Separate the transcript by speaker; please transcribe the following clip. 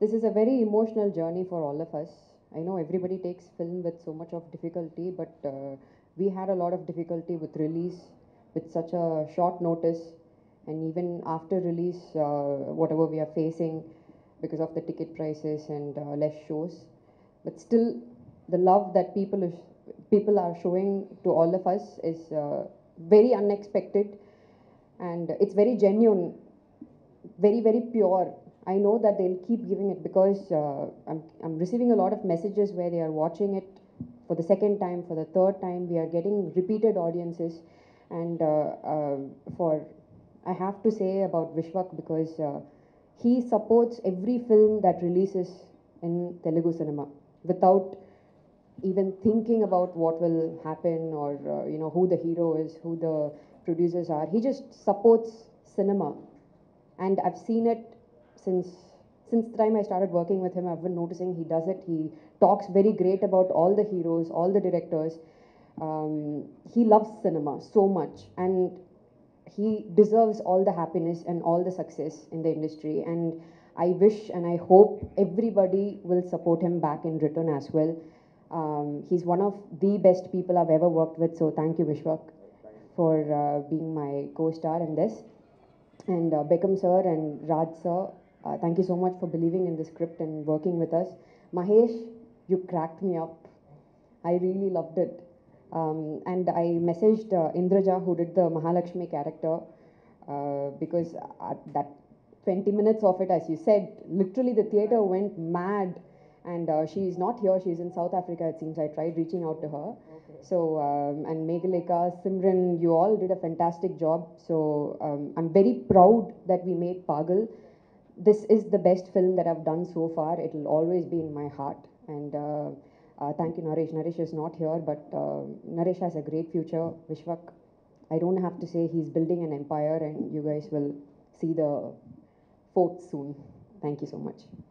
Speaker 1: This is a very emotional journey for all of us. I know everybody takes film with so much of difficulty, but uh, we had a lot of difficulty with release with such a short notice, and even after release, uh, whatever we are facing because of the ticket prices and uh, less shows. But still, the love that people is, people are showing to all of us is uh, very unexpected, and it's very genuine very very pure i know that they'll keep giving it because uh, I'm, I'm receiving a lot of messages where they are watching it for the second time for the third time. We are getting repeated audiences. And uh, uh, for i have to say about vishwak because uh, he supports every film that releases in telugu cinema without even thinking about what will happen or uh, you know who the hero is who the producers are. He just supports cinema. And I've seen it since since the time I started working with him. I've been noticing he does it. He talks very great about all the heroes, all the directors. Um, he loves cinema so much, and he deserves all the happiness and all the success in the industry. And I wish and I hope everybody will support him back in return as well. Um, he's one of the best people I've ever worked with. So thank you, Vishwak, for uh, being my co-star in this. And uh, Bekkem sir and Raj sir, uh, thank you so much for believing in the script and working with us. Mahesh, you cracked me up. I really loved it. Um, and I messaged uh, Indraja, who did the Mahalakshmi character, uh, because at that 20 minutes of it, as you said, literally the theater went mad. And uh, she's not here, she's in South Africa, it seems. I tried reaching out to her. So, um, and Megha Lekha, Simran, you all did a fantastic job. So, um, I'm very proud that we made Paagal. This is the best film that I've done so far. It will always be in my heart. And uh, uh, thank you, Naresh. Naresh is not here, but uh, Naresh has a great future. Vishwak, I don't have to say he's building an empire, and you guys will see the fort soon. Thank you so much.